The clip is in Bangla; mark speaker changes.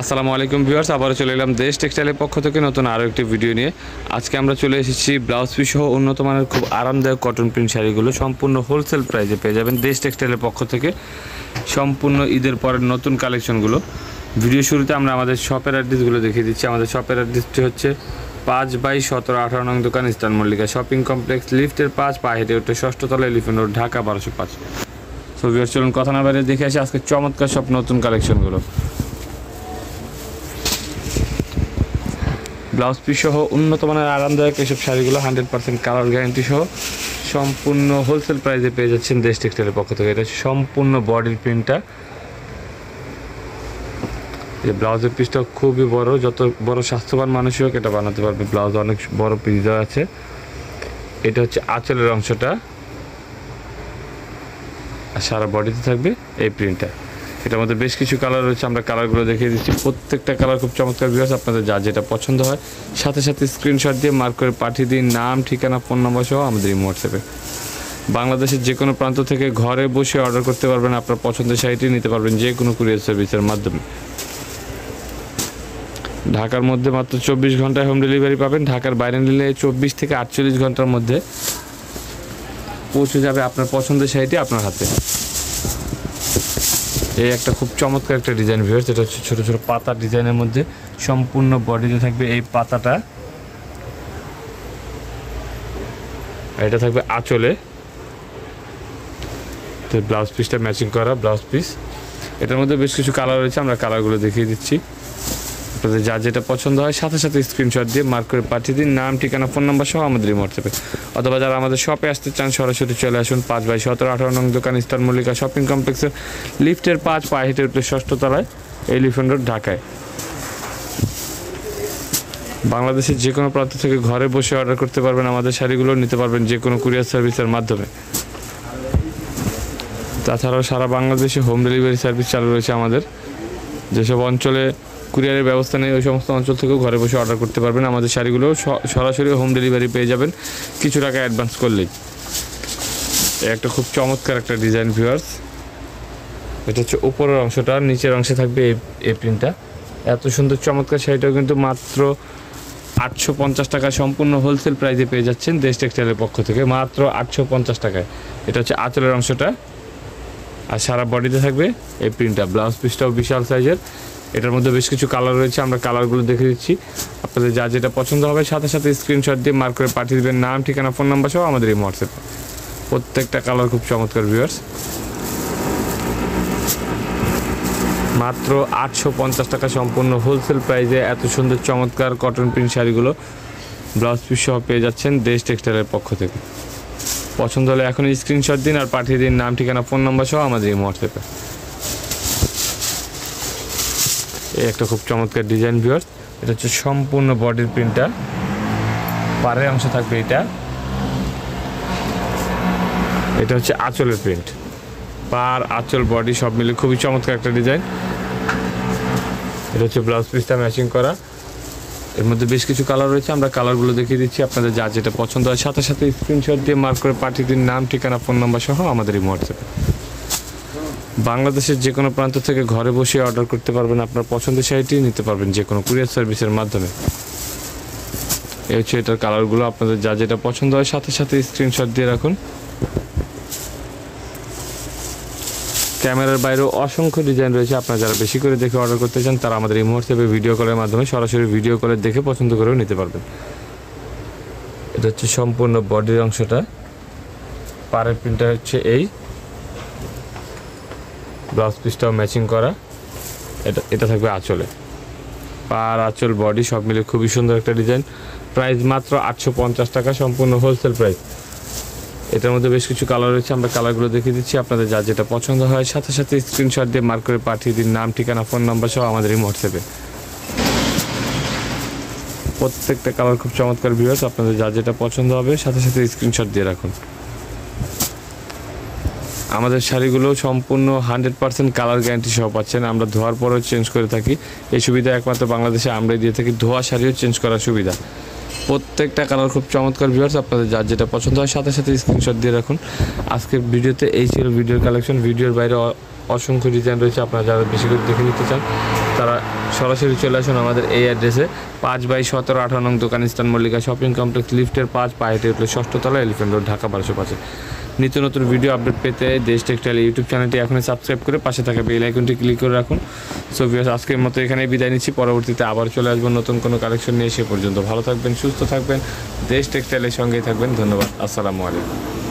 Speaker 1: আসসালামু আলাইকুম ভিউয়ার্স, আবারও চলে এলাম দেশ টেক্সটাইলের পক্ষ থেকে নতুন আরও একটি ভিডিও নিয়ে। আজকে আমরা চলে এসেছি ব্লাউজ পিস সহ উন্নত মানের খুব আরামদায়ক কটন প্রিন্ট শাড়িগুলো। সম্পূর্ণ হোলসেল প্রাইসে পেয়ে যাবেন দেশ টেক্সটাইলের পক্ষ থেকে। সম্পূর্ণ ঈদের পরের নতুন কালেকশনগুলো ভিডিও শুরুতে আমরা আমাদের শপের অ্যাড্রেসগুলো দেখিয়ে দিচ্ছি। আমাদের শপের অ্যাড্রেসটি হচ্ছে পাঁচ বাই সতেরো আঠারো নং দোকান ইস্টার্ন মল্লিকা শপিং কমপ্লেক্স লিফটের পাঁচ, পায়ে হেঁটে উঠে ষষ্ঠতলা এলিফেন্ট রোড ঢাকা বারোশো পাঁচ। সো চলুন কথা না বাইরে দেখে আসি আজকে চমৎকার সব নতুন কালেকশনগুলো ব্লাউজ পিস সহ উন্নত মানের আরামদায়ক এসব শাড়িগুলো হান্ড্রেড পার্সেন্ট কালার গ্যারান্টি সহ সম্পূর্ণ হোলসেল প্রাইসে পেয়ে যাচ্ছেন দেশ টেক্সটাইলের পক্ষ থেকে। এটা সম্পূর্ণ বডির প্রিন্টটা এই ব্লাউজের পিসটা খুবই বড়, যত বড় স্বাস্থ্যবান মানুষই হোক এটা বানাতে পারবে। ব্লাউজ অনেক বড় পিস দেওয়া আছে। এটা হচ্ছে আঁচলের অংশটা। আর সারা বডিতে থাকবে এই প্রিন্টটা এটার মধ্যে বেশ কিছু কালার রয়েছে, আমরা কালারগুলো দেখিয়ে দিচ্ছি। প্রত্যেকটা কালার খুব চমৎকার বিকাশ আপনাদের যা যেটা পছন্দ হয়। সাথে সাথে স্ক্রিনশট দিয়ে মার্ক করে পাঠিয়ে দিন, নাম, ঠিকানা ফোন নম্বর সহ আমাদের এই হোয়াটসঅ্যাপে বাংলাদেশের যে কোনো প্রান্ত থেকে ঘরে বসে অর্ডার করতে পারবেন, আপনার পছন্দের শাড়িটি নিতে পারবেন যে কোনো কুরিয়ার সার্ভিসের মাধ্যমে। ঢাকার মধ্যে মাত্র চব্বিশ ঘন্টায় হোম ডেলিভারি পাবেন। ঢাকার বাইরে নিলে চব্বিশ থেকে আটচল্লিশ ঘণ্টার মধ্যে পৌঁছে যাবে আপনার পছন্দের শাড়িটি আপনার হাতে। এই একটা খুব চমৎকার একটা ডিজাইন ভিউয়ার যেটা হচ্ছে ছোটো ছোটো পাতার ডিজাইনের মধ্যে সম্পূর্ণ বডিতে থাকবে এই পাতাটা। এটা থাকবে আঁচলে। তো ব্লাউজ পিসটা ম্যাচিং করা ব্লাউজ পিস এটার মধ্যে বেশ কিছু কালার রয়েছে, আমরা কালারগুলো দেখিয়ে দিচ্ছি। আপনাদের যা যেটা পছন্দ হয়, সাথে সাথে স্ক্রিনশট দিয়ে মার্ক করে পাঠিয়ে দিন। নাম, ঠিকানা ফোন নাম্বার সহ আমাদের এই হোয়াটসঅ্যাপে অথবা যারা আমাদের শপে আসতে চান, সরাসরি চলে আসুন পাঁচ বাই সতেরো, আঠারো নং দোকান, ইস্টার মল্লিকা শপিং কমপ্লেক্সের লিফটের পাঁচ, পায়ে হেঁটে উঠলে ষষ্ঠ তলায় এলিফেন্ট রোড ঢাকায়। বাংলাদেশের যে কোনো প্রান্ত থেকে ঘরে বসে অর্ডার করতে পারবেন আমাদের শাড়িগুলো, নিতে পারবেন যে কোনো কুরিয়ার সার্ভিসের মাধ্যমে। তাছাড়াও সারা বাংলাদেশে হোম ডেলিভারি সার্ভিস চালু রয়েছে আমাদের। যেসব অঞ্চলে কুরিয়ারের ব্যবস্থা নেই, ওই সমস্ত অঞ্চল থেকেও ঘরে বসে অর্ডার করতে পারবেন। আমাদের শাড়িগুলো সরাসরি হোম ডেলিভারি পেয়ে যাবেন। কিছু টাকা অ্যাডভান্স করলেই। একটা খুব চমৎকার একটা ডিজাইন ভিউয়ার্স এটা হচ্ছে উপরের অংশটা, নিচের অংশে থাকবে এই প্রিন্টটা এত সুন্দর চমৎকার শাড়িটাও কিন্তু মাত্র আটশো পঞ্চাশ টাকা সম্পূর্ণ হোলসেল প্রাইসে পেয়ে যাচ্ছেন দেশ টেক্সটাইলের পক্ষ থেকে। মাত্র আটশো পঞ্চাশ টাকায়। এটা হচ্ছে আঁচলের অংশটা। আর সারা বডিতে থাকবে এই প্রিন্টটা ব্লাউজ পিসটাও বিশাল সাইজের এটার মধ্যে বেশ কিছু কালার রয়েছে, আমরা কালারগুলো দেখে দিচ্ছি। আপনাদের যা যেটা পছন্দ হবে, সাথে সাথে স্ক্রিনশট দিয়ে মার্ক করে পাঠিয়ে দেবেন। নাম, ঠিকানা ফোন নাম্বার সহ আমাদের এই হোয়াটসঅ্যাপে প্রত্যেকটা কালার খুব চমৎকার ভিউয়ার্স মাত্র আটশো পঞ্চাশ টাকা সম্পূর্ণ হোলসেল প্রাইসে এত সুন্দর, চমৎকার কটন প্রিন্ট শাড়িগুলো ব্লাউজ পিস সহ পেয়ে যাচ্ছেন দেশ টেক্সটাইলের পক্ষ থেকে। পছন্দ হলে এখন স্ক্রিনশট দিন আর পাঠিয়ে দিন নাম, ঠিকানা ফোন নাম্বার সহ আমাদের এই হোয়াটসঅ্যাপে এই একটা খুব চমৎকার ডিজাইন ভিউয়ার্স এটা হচ্ছে সম্পূর্ণ বডির প্রিন্টার পাড়ের অংশ থাকবে এটা। এটা হচ্ছে আঁচলের প্রিন্ট পার আঁচল বডি সব মিলে খুবই চমৎকার একটা ডিজাইন এটা হচ্ছে ব্লাউজ পিসটা ম্যাচিং করা। এর মধ্যে বেশ কিছু কালার রয়েছে। আমরা কালারগুলো দেখিয়ে দিচ্ছি। আপনাদের যা যেটা পছন্দ হয়। সাথে সাথে স্ক্রিনশট দিয়ে মার্ক করে পাঠিয়ে দিন। নাম, ঠিকানা ফোন নাম্বার সহ আমাদের এই হোয়াটসঅ্যাপে বাংলাদেশের যে কোনো প্রান্ত থেকে ঘরে বসে অর্ডার করতে পারবেন আপনার পছন্দের শাড়িটি, নিতে পারবেন যে কোনো কুরিয়ার সার্ভিসের মাধ্যমে। এই হচ্ছে এটার কালারগুলো আপনাদের যা যেটা পছন্দ হয়, সাথে সাথে স্ক্রিনশট দিয়ে রাখুন। ক্যামেরার বাইরেও অসংখ্য ডিজাইন রয়েছে, আপনারা যারা বেশি করে দেখে অর্ডার করতে চান, তারা আমাদের এই হোয়াটসঅ্যাপে ভিডিও কলের মাধ্যমে সরাসরি ভিডিও কলে দেখে পছন্দ করেও নিতে পারবেন। এটা হচ্ছে সম্পূর্ণ বডির অংশটা। পাড়ের প্রিন্টটা হচ্ছে এই। ব্লাউজ পিসটাও ম্যাচিং করা। এটা এটা থাকবে আঁচলে। পার আঁচল বডি সব মিলে খুবই সুন্দর একটা ডিজাইন। প্রাইস মাত্র আটশো পঞ্চাশ টাকা, সম্পূর্ণ হোলসেল প্রাইস। এটার মধ্যে বেশ কিছু কালার রয়েছে, আমরা কালারগুলো দেখিয়ে দিচ্ছি। আপনাদের যা যেটা পছন্দ হয়, সাথে সাথে স্ক্রিনশট দিয়ে মার্ক করে পাঠিয়ে দিন। নাম, ঠিকানা ফোন নাম্বার সহ আমাদের এই হোয়াটসঅ্যাপে প্রত্যেকটা কালার খুব চমৎকার ভিউয়ার্স আপনাদের যা যেটা পছন্দ হবে, সাথে সাথে স্ক্রিনশট দিয়ে রাখুন। আমাদের শাড়িগুলো সম্পূর্ণ হান্ড্রেড পার্সেন্ট কালার গ্যারান্টি সহ পাচ্ছেন। আমরা ধোয়ার পরেও চেঞ্জ করে থাকি। এই সুবিধা একমাত্র বাংলাদেশে আমরাই দিয়ে থাকি। ধোয়া শাড়িও চেঞ্জ করার সুবিধা। প্রত্যেকটা কালার খুব চমৎকার ভিউয়ার্স আপনাদের যার যেটা পছন্দ হয় সাথে সাথে স্ক্রিনশট দিয়ে রাখুন। আজকের ভিডিওতে এই ছিল ভিডিওর কালেকশন ভিডিওর বাইরে অসংখ্য ডিজাইন রয়েছে। আপনারা যারা বেশি করে দেখে নিতে চান, তারা সরাসরি চলে আসুন আমাদের এই অ্যাড্রেসে। পাঁচ বাই সতেরো আঠারো নং দোকান ইস্টার্ন মল্লিকা শপিং কমপ্লেক্স, লিফটের পাঁচ পাহাড়ি উঠলে ষষ্ঠতলা এলিফেন্ট রোড, ঢাকা বারোশো পাঁচে। নিত্য নতুন ভিডিও আপডেট পেতে দেশ টেক্সটাইল ইউটিউব চ্যানেলটি এখনই সাবস্ক্রাইব করে পাশে থাকা বেল আইকনটি ক্লিক করে রাখুন। সো আজকের মতো এখানে বিদায় নিচ্ছি। পরবর্তীতে আবার চলে আসব নতুন কোনো কালেকশন নিয়ে, সে পর্যন্ত ভালো থাকবেন, সুস্থ থাকবেন, দেশ টেক্সটাইলের সঙ্গেই থাকবেন। ধন্যবাদ, আসসালামু আলাইকুম।